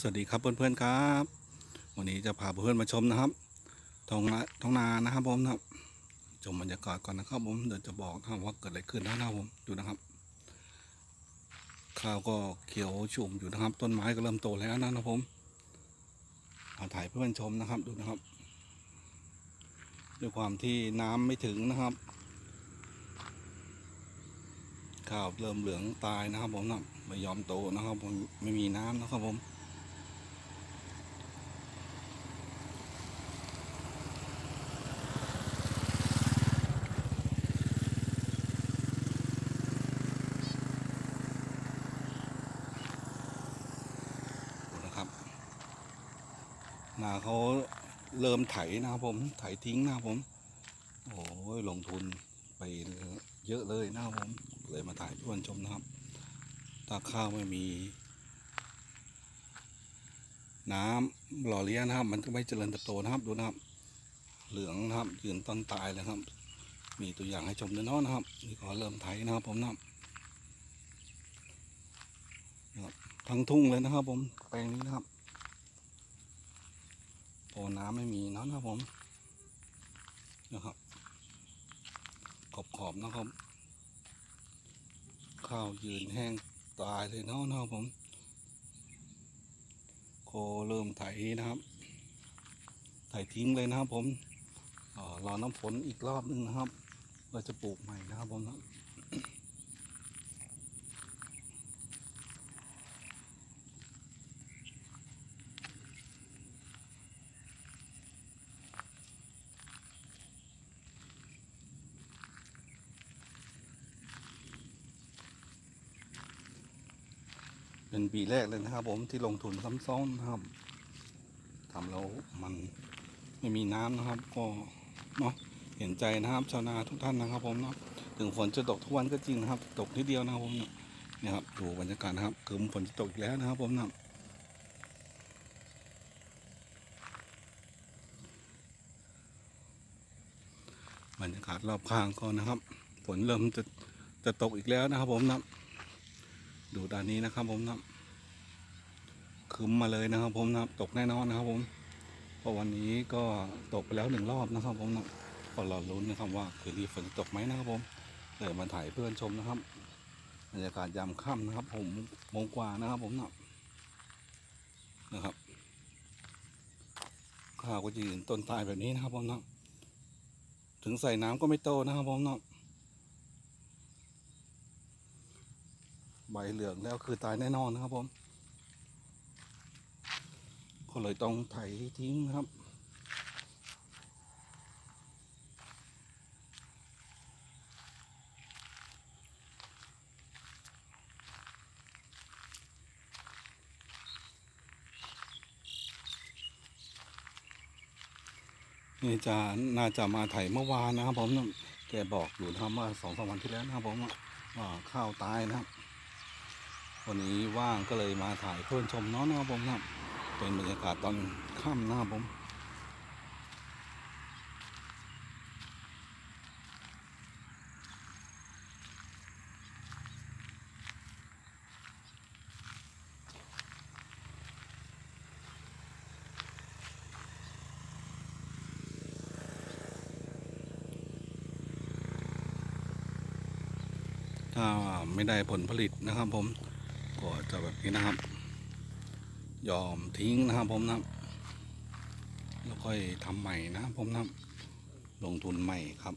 สวัสดีครับเพื่อนๆครับ วันนี้จะพาเพื่อนมาชมนะครับท้องนาท้องนานะครับผมนะครับชมบรรยากาศก่อนนะครับผมเดี๋ยวจะบอกนะครับว่าเกิดอะไรขึ้นนะครับผมดูนะครับ ข้าวก็เขียวชุ่มอยู่นะครับ ต้นไม้ก็เริ่มโตแล้วนะครับผมเอาถ่ายเพื่อนชมนะครับดูนะครับ ด้วยความที่น้ำไม่ถึงนะครับ ข้าวเริ่มเหลืองตายนะครับผมนะไม่ยอมโตนะครับผมไม่มีน้ำนะครับผม ดูนะครับ นาเขาเริ่มไถนะครับผม ไถทิ้งนะครับผม โอ้ยลงทุนไปเยอะเลยนะครับผม เลยมาถ่ายให้เพื่อนชมนะครับ ถ้าข้าวไม่มี น้ำหล่อเลี้ยงนะครับ มันก็ไม่เจริญเติบโตนะครับดูนะครับ เหลืองนะครับยืนต้นตายเลยครับ มีตัวอย่างให้ชมด้วยเนาะนะครับ นี่ก็เริ่มไถนะครับผมนะครับนะครับทั้งทุ่งเลยนะครับผมแปลงนี้นะครับ โอน้ำไม่มีนาะนครับผมนะครับขอบขอบนะครับ ข้าวยืนแห้งตายเลยเนาะนะครับผมโคเริ่มไถนะครับ ไถทิ้งเลยนะครับผมเอ่อรอน้ำฝนอีกรอบนึงนะครับ เราจะปลูกใหม่นะครับผมนะ เป็นปีแรกเลยนะครับ ผมที่ลงทุนซ้ำซ้อนนะครับทำแล้วมันไม่มีน้ำนะครับ ก็เนาะเห็นใจนะครับชาวนาทุกท่านนะครับ ผมเนาะถึงฝนจะตกทุกวันก็จริงนะครับ ตกนิดเดียวนะครับผมเนี่ยเนี่ยครับดูบรรยากาศนะครับคือฝนจะตกอีกแล้วนะครับ ผมนะบรรยากาศรอบข้างก็นะครับฝนเริ่มจะจะตกอีกแล้วนะครับ ผมนะ ดูด้านนี้นะครับผมนะครับคืมมาเลยนะครับ ผมนะตกแน่นอนนะครับ ผมเพราะวันนี้ก็ตกไปแล้วหนึ่งรอบนะครับ ผมนะก็รอลุ้นนะครับว่าคืนนี้ฝนจะตกไหมนะครับ ผมเลยมาถ่ายเพื่อนชมนะครับบรรยากาศยามค่ำนะครับ ผมโมงกว่านะครับ ผมนะนะครับข้าวก็จะยืนต้นตายแบบนี้นะครับ ผมนะถึงใส่น้ำก็ไม่โตนะครับ ผมนะ ใบเหลืองแล้วคือตายแน่นอนนะครับผมก็เลยต้องไถทิ้งครับนี่จะน่าจะมาไถเมื่อวานนะครับผมแกบอกอยู่นะครับว่าสองสามวันที่แล้วนะครับผมว่าข้าวตายนะครับ วันนี้ว่างก็เลยมาถ่ายเพื่อนชมเนาะนะผมครับ เป็นบรรยากาศตอนค่ำนะครับผมถ้าไม่ได้ผลผลิตนะครับผม ก็จะแบบนี้นะครับ ยอมทิ้งนะครับผมนะแล้วค่อยทำใหม่นะครับผมนะลงทุนใหม่ครับ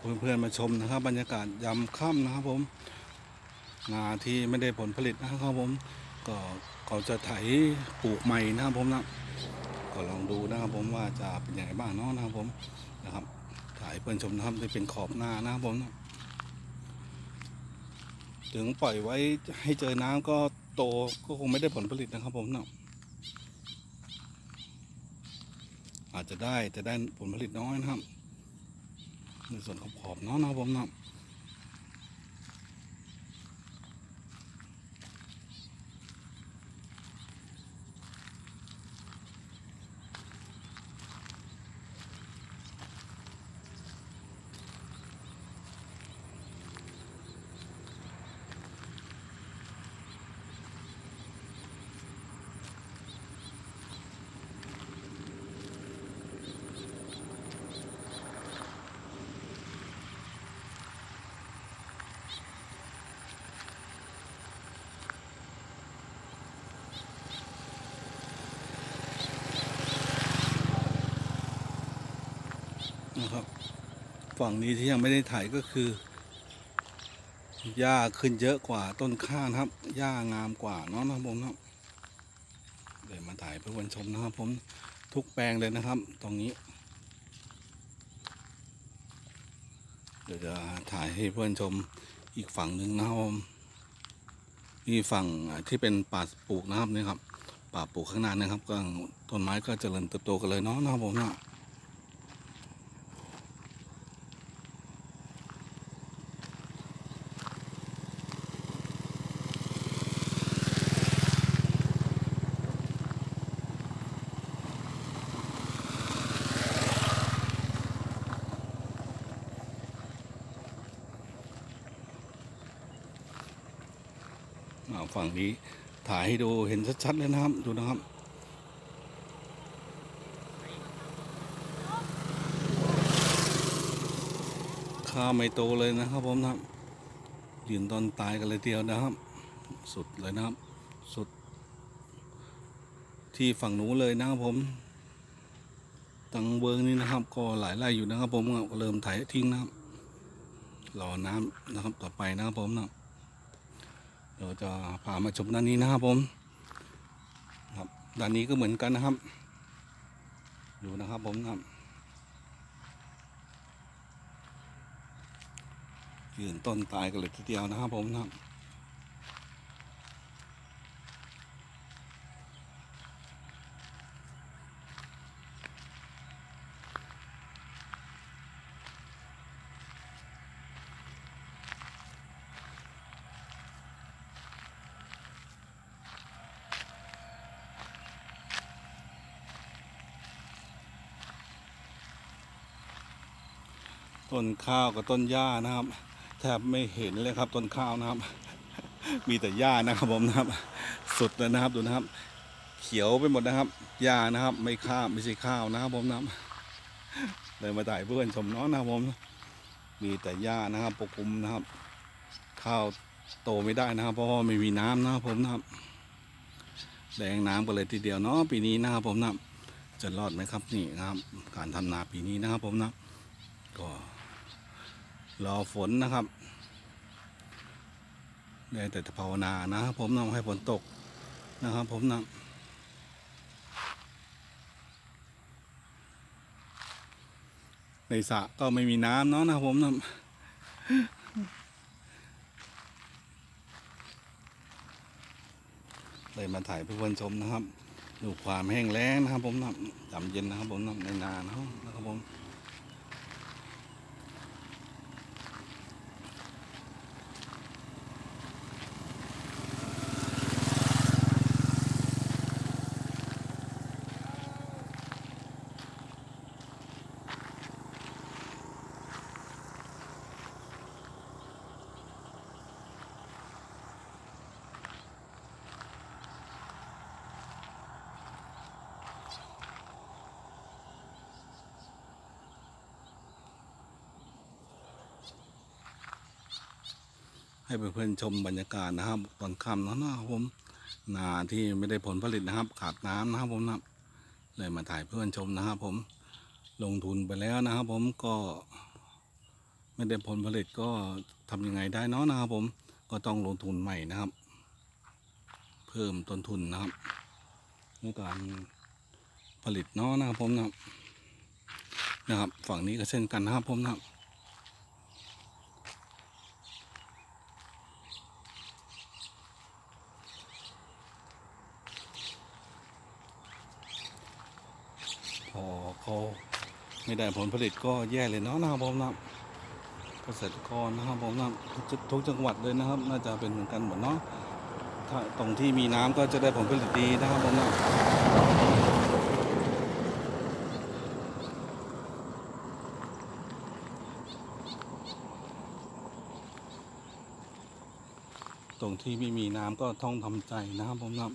เพื่อนๆมาชมนะครับ บรรยากาศยามค่ำนะครับผมนาที่ไม่ได้ผลผลิตนะครับผม ก็เขาจะไถปลูกใหม่นะครับผมนะก็ลองดูนะครับผมว่าจะเป็นยังไงบ้างเนาะนะครับผมนะครับถ่ายเพื่อนชมนะครับที่เป็นขอบหน้านะครับผมนะถึงปล่อยไว้ให้เจอน้ำก็โตก็คงไม่ได้ผลผลิตนะครับผมเนาะอาจจะได้แต่ได้ผลผลิตน้อยนะครับ ในส่วนของขอบๆเนาะนะผมเนาะ นะครับ ฝั่งนี้ที่ยังไม่ได้ถ่ายก็คือหญ้าขึ้นเยอะกว่าต้นข้าวครับหญ้างามกว่าเนาะนะครับผมเนาะเดี๋ยวมาถ่ายเพื่อวันชมนะครับผมทุกแปลงเลยนะครับ ตรงนี้ เดี๋ยวจะถ่ายให้เพื่อนชมอีกฝั่งหนึ่งนะครับผมนี่ฝั่งที่เป็นป่าปลูกนะครับนี่ครับป่าปลูกข้างหน้านะครับก็ต้นไม้ก็เจริญเติบโตกันเลยเนาะนะครับผมเนาะ ฝั่งนี้ถ่ายให้ดูเห็นชัดๆเลยนะครับดูนะครับข้าไม่โตเลยนะครับผมนะครับยืนตอนตายกันเลยเดียวนะครับ สุดเลยนะครับ สุด ที่ฝั่งหนูเลยนะครับผมตังเวิงนี่นะครับ ก็หลายไร่อยู่นะครับ ผมเริ่มถ่ายทิ้งนะครับรอน้ำนะครับต่อไปนะครับผมนะครับ เราจะพามาชมด้านนี้นะครับผมครับด้านนี้ก็เหมือนกันนะครับ ดูนะครับผมครับยืนต้นตายกันเลยทีเดียวนะครับผมครับ ต้นข้าวกับต้นหญ้านะครับ แทบไม่เห็นเลยครับต้นข้าวนะครับ มีแต่หญ้านะครับผมนะครับ สุดเลยนะครับดูนะครับ เขียวไปหมดนะครับหญ้านะครับ ไม่ข้าวไม่ใช่ข้าวนะครับผมนะครับเลยมาถ่ายเพื่อนชมเน้องนะครับผม มีแต่หญ้านะครับปกคลุมนะครับ ข้าวโตไม่ได้นะครับ เพราะว่าไม่มีน้ำนะครับผมนะครับแรงน้ำกันเลยทีเดียวเนาะปีนี้นะครับผมนะจะรอดไหมครับนี่นะครับ การทำนาปีนี้นะครับผมนะก็ รอฝนนะครับได้แต่ภาวนานะผมนะให้ฝนตกนะครับ ผมนะในสระก็ไม่มีน้ำเนาะนะผมนะเลยมาถ่ายเพื่อเพื่อนชมนะครับ ดูความแห้งแล้งนะครับ ผมนะจำเย็นนะครับ ผมนะในนานะครับผม ให้เพื่อนๆชมบรรยากาศนะครับตอนค่ำเนาะนะครับผมนาที่ไม่ได้ผลผลิตนะครับ ขาดน้ำนะครับผมนะเลยมาถ่ายเพื่อนชมนะครับ ผมลงทุนไปแล้วนะครับ ผมก็ไม่ได้ผลผลิตก็ทำยังไงได้เนาะนะครับผมก็ต้องลงทุนใหม่นะครับ เพิ่มต้นทุนนะครับในการผลิตเนาะนะครับผมนะครับนะครับ ฝั่งนี้ก็เช่นกันนะครับผมนะครับ พ อไม่ได้ผลผลิตก็แย่เลยเนาะนะครับผมนะเกษตรกรนะครับผมนะทุกทุกจังหวัดเลยนะครับ น่าจะเป็นเหมือนกันหมดเนาะถ้าตรงที่มีน้ำก็จะได้ผลผลิตดีนะครับผมนะตรงที่ไม่มีน้ำก็ต้องทำใจนะครับผมนะ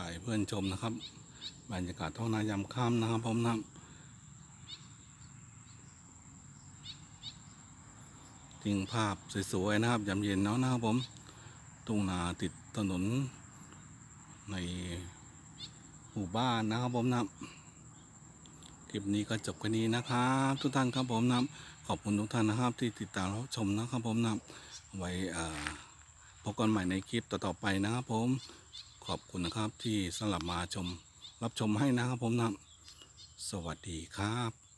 ถ่ายเพื่อนชมนะครับ บรรยากาศท้องนายามค่ำนะครับผมนะทิ้งภาพสวยๆนะครับยามเย็นเนาะนะครับผมทุ่งนาติดถนนในหมู่บ้านนะครับผมนะคลิปนี้ก็จบแค่นี้นะครับทุกท่านครับผมนะขอบคุณทุกท่านนะครับที่ติดตามรับชมนะครับผมนะไว้อ่าพบกันใหม่ในคลิปต่อๆไปนะครับผม ขอบคุณนะครับที่สลับมาชม รับชมให้นะครับผมนะ สวัสดีครับ